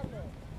Carlos.